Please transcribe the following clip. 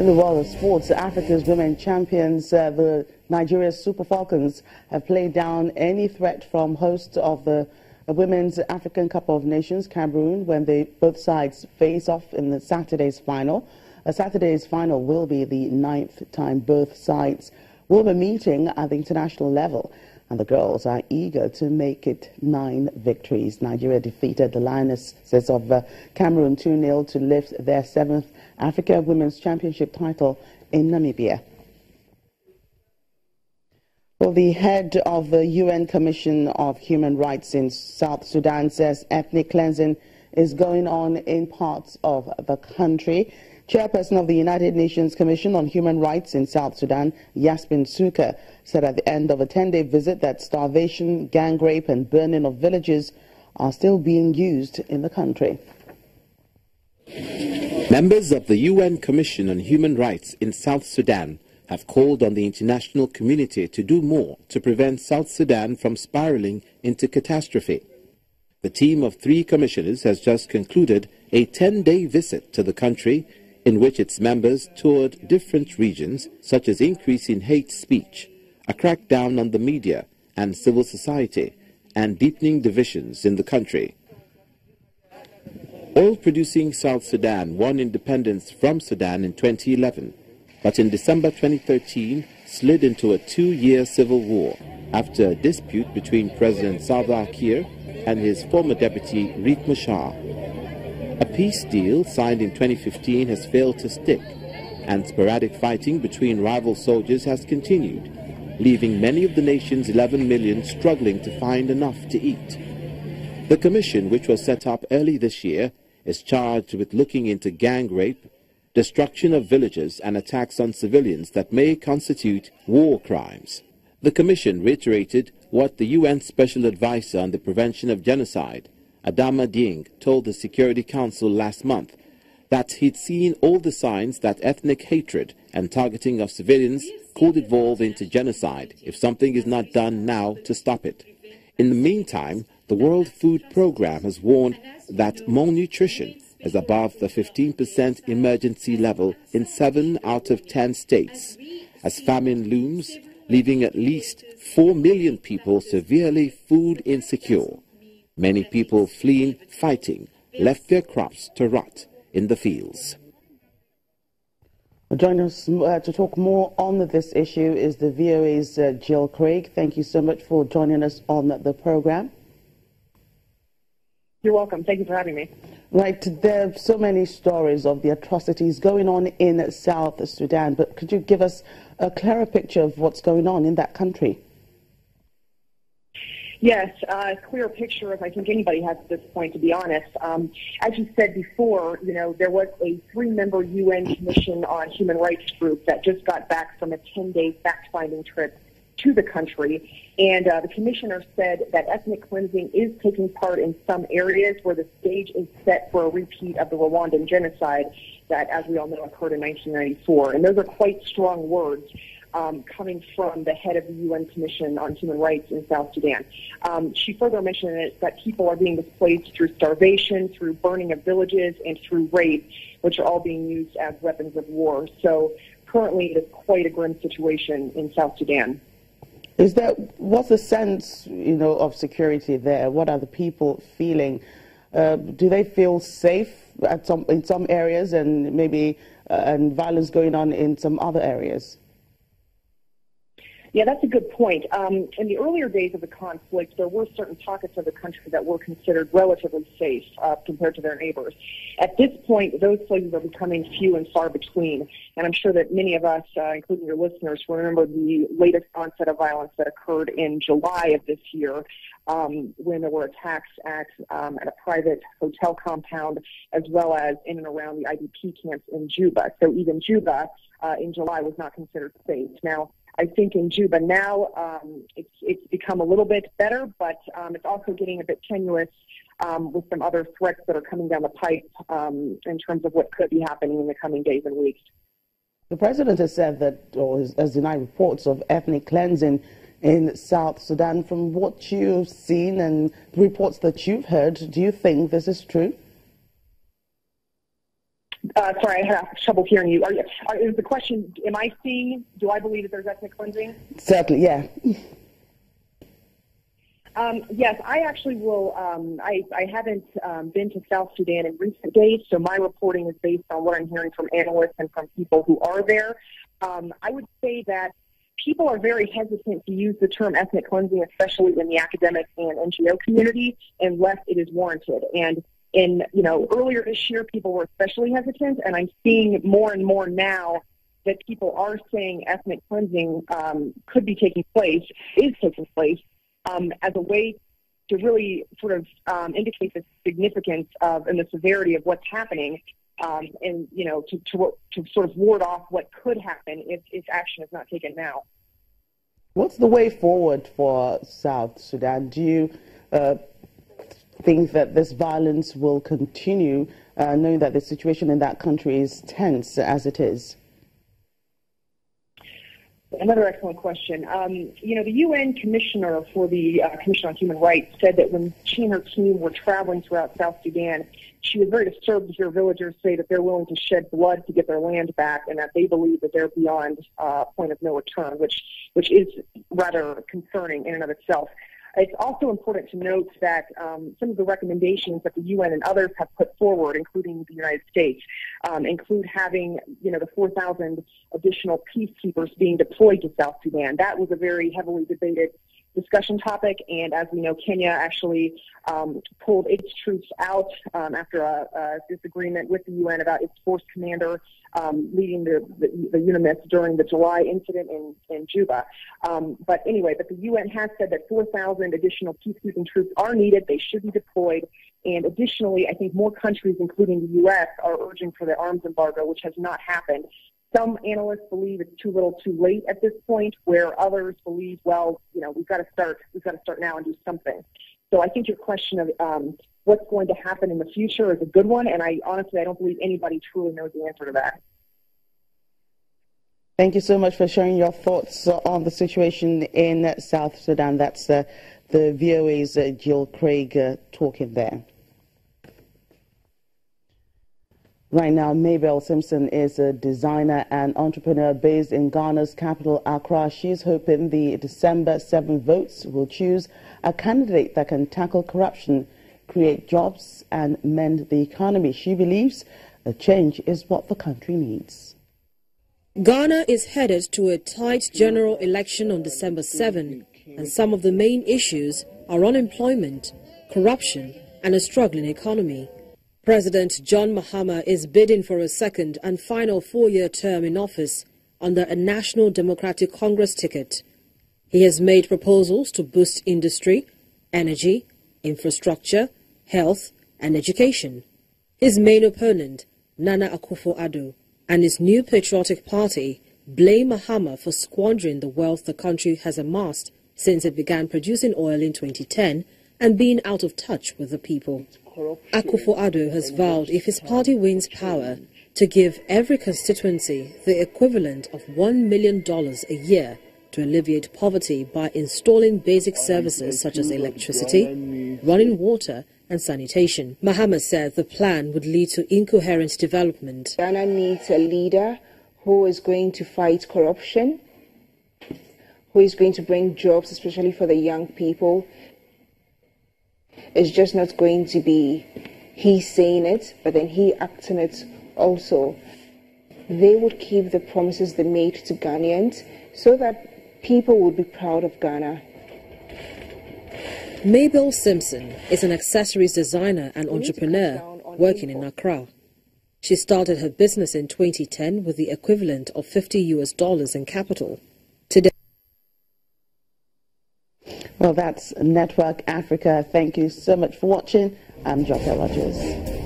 In the world of sports, Africa's women champions, uh, the Nigeria Super Falcons, have played down any threat from hosts of the Women's African Cup of Nations, Cameroon, when they both sides face off in the Saturday's final. Uh, Saturday's final will be the ninth time both sides will be meeting at the international level. And the girls are eager to make it nine victories. Nigeria defeated the Lionesses of uh, Cameroon 2-0 to lift their seventh Africa Women's Championship title in Namibia. Well, the head of the UN Commission of Human Rights in South Sudan says ethnic cleansing is going on in parts of the country. Chairperson of the United Nations Commission on Human Rights in South Sudan, Yasmin Sooka, said at the end of a 10-day visit that starvation, gang rape and burning of villages are still being used in the country. Members of the UN Commission on Human Rights in South Sudan have called on the international community to do more to prevent South Sudan from spiraling into catastrophe. The team of three commissioners has just concluded a 10-day visit to the country in which its members toured different regions such as increasing hate speech, a crackdown on the media and civil society, and deepening divisions in the country. Oil producing South Sudan won independence from Sudan in 2011, but in December 2013 slid into a two-year civil war after a dispute between President Salva Kiir and his former deputy Riek Machar. A peace deal signed in 2015 has failed to stick, and sporadic fighting between rival soldiers has continued, leaving many of the nation's 11 million struggling to find enough to eat. The commission, which was set up early this year, is charged with looking into gang rape, destruction of villages, and attacks on civilians that may constitute war crimes. The Commission reiterated what the UN Special Advisor on the Prevention of Genocide, Adama Dieng, told the Security Council last month that he'd seen all the signs that ethnic hatred and targeting of civilians could evolve into genocide if something is not done now to stop it. In the meantime, the World Food Programme has warned that malnutrition is above the 15% emergency level in 7 out of 10 states, as famine looms, leaving at least 4 million people severely food insecure. Many people fleeing fighting left their crops to rot in the fields. Joining us uh, to talk more on this issue is the VOA's uh, Jill Craig. Thank you so much for joining us on the program. You're welcome. Thank you for having me. Right, there are so many stories of the atrocities going on in South Sudan, but could you give us a clearer picture of what's going on in that country? Yes, uh, a clear picture of I think anybody has at this point, to be honest. Um, as you said before, you know, there was a three-member UN Commission on Human Rights group that just got back from a 10-day fact-finding trip to the country. And uh, the commissioner said that ethnic cleansing is taking part in some areas where the stage is set for a repeat of the Rwandan genocide that, as we all know, occurred in 1994. And those are quite strong words. Um, coming from the head of the UN Commission on Human Rights in South Sudan. Um, she further mentioned that people are being displaced through starvation, through burning of villages, and through rape, which are all being used as weapons of war. So currently, it is quite a grim situation in South Sudan. Is there what's the sense you know of security there? What are the people feeling? Uh, do they feel safe at some in some areas and maybe uh, and violence going on in some other areas? Yeah, that's a good point. Um, in the earlier days of the conflict, there were certain pockets of the country that were considered relatively safe uh, compared to their neighbors. At this point, those places are becoming few and far between. And I'm sure that many of us, uh, including your listeners, remember the latest onset of violence that occurred in July of this year um, when there were attacks at, um, at a private hotel compound as well as in and around the IDP camps in Juba. So even Juba uh, in July was not considered safe. Now, I think in Juba now um, it's it's become a little bit better, but um, it's also getting a bit tenuous um, with some other threats that are coming down the pipe um, in terms of what could be happening in the coming days and weeks. The president has said that, or has denied reports of ethnic cleansing in South Sudan. From what you've seen and reports that you've heard, do you think this is true? Uh, sorry, I had trouble hearing you. Are you are, is the question, am I seeing, do I believe that there's ethnic cleansing? Certainly, yeah. Um, yes, I actually will. Um, I, I haven't um, been to South Sudan in recent days, so my reporting is based on what I'm hearing from analysts and from people who are there. Um, I would say that people are very hesitant to use the term ethnic cleansing, especially in the academic and NGO community, unless it is warranted. And in you know earlier this year, people were especially hesitant, and I'm seeing more and more now that people are saying ethnic cleansing um, could be taking place, is taking place, um, as a way to really sort of um, indicate the significance of and the severity of what's happening, um, and you know to, to to sort of ward off what could happen if, if action is not taken now. What's the way forward for South Sudan? Do you uh, think that this violence will continue, uh, knowing that the situation in that country is tense as it is? Another excellent question. Um, you know, the UN Commissioner for the uh, Commission on Human Rights said that when she and her team were traveling throughout South Sudan, she was very disturbed to hear villagers say that they're willing to shed blood to get their land back, and that they believe that they're beyond uh, point of no return, which which is rather concerning in and of itself. It's also important to note that um, some of the recommendations that the UN and others have put forward, including the United States, um, include having you know the 4,000 additional peacekeepers being deployed to South Sudan. That was a very heavily debated discussion topic. And as we know, Kenya actually um, pulled its troops out um, after a, a, disagreement with the UN about its force commander um, leading the, the, the during the July incident in, in Juba. Um, but anyway, but the UN has said that 4,000 additional peacekeeping troops are needed. They should be deployed. And additionally, I think more countries, including the U.S., are urging for the arms embargo, which has not happened. Some analysts believe it's too little, too late at this point, where others believe, well, you know, we've got to start, we've got to start now and do something. So I think your question of um, what's going to happen in the future is a good one, and I honestly I don't believe anybody truly knows the answer to that. Thank you so much for sharing your thoughts on the situation in South Sudan. That's uh, the VOA's uh, Jill Craig uh, talking there. Right now, Mabel Simpson is a designer and entrepreneur based in Ghana's capital, Accra. She's hoping the December 7 votes will choose a candidate that can tackle corruption, create jobs, and mend the economy. She believes a change is what the country needs. Ghana is headed to a tight general election on December 7, and some of the main issues are unemployment, corruption, and a struggling economy. President John Mahama is bidding for a second and final four-year term in office under a National Democratic Congress ticket. He has made proposals to boost industry, energy, infrastructure, health, and education. His main opponent, Nana Akufo-Addo, and his new patriotic party blame Mahama for squandering the wealth the country has amassed since it began producing oil in 2010 and being out of touch with the people. Akufo-Addo has vowed if his party wins power to give every constituency the equivalent of $1 million a year to alleviate poverty by installing basic services such as electricity, running water and sanitation. Mahama said the plan would lead to incoherent development. Ghana needs a leader who is going to fight corruption, who is going to bring jobs, especially for the young people, it's just not going to be he saying it, but then he acting it also. They would keep the promises they made to Ghanaians so that people would be proud of Ghana. Mabel Simpson is an accessories designer and entrepreneur working in Accra. She started her business in 2010 with the equivalent of 50 US dollars in capital. Well, that's Network Africa. Thank you so much for watching. I'm Jopia Rogers.